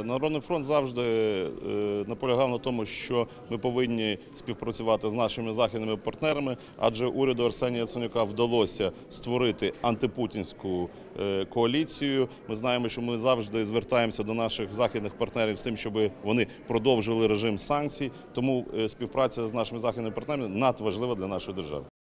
Е, Народний фронт завжди е, наполягав на тому, що ми повинні співпрацювати з нашими західними партнерами, адже уряду Арсенія Яценюка вдалося створити антипутінську е, коаліцію. Ми знаємо, що ми завжди звертаємося до наших західних партнерів з тим, щоб вони продовжили режим санкцій. Тому співпраця з нашими західними партнерами надважлива для нашої держави.